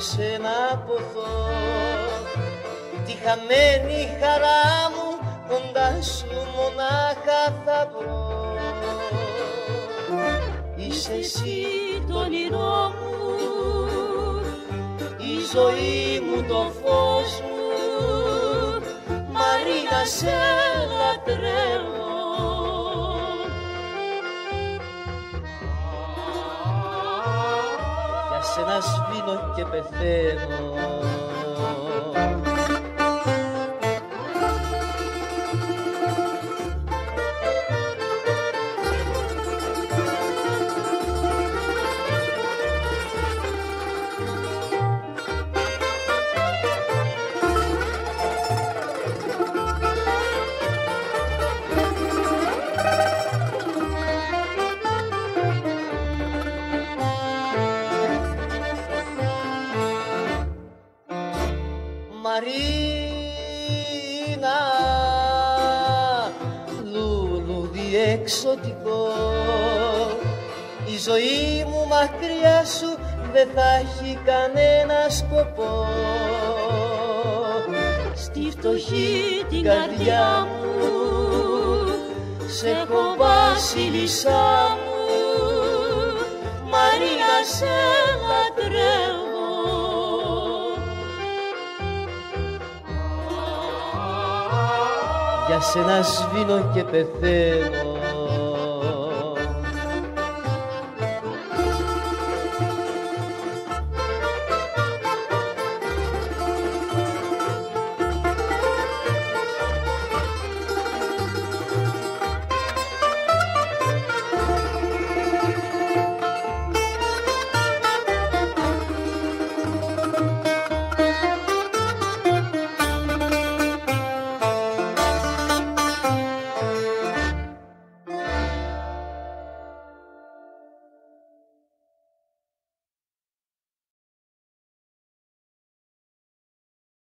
εσένα ποθώ Τη χαμένη χαρά μου κοντά σου μονάχα θα βρω. Είσαι εσύ το όνειρό μου Η ζωή μου το φως μου. Μαρίνας σε λατρεύω Για σένα σβήνω και πεθαίνω εξωτικό Η ζωή μου μακριά σου δεν θα έχει κανένα σκοπό. Στη φτωχή την καρδιά μου σε έχω βασίλισσά μου. Μαρία σε λατρεύω Για σένα σβήνω και πεθαίνω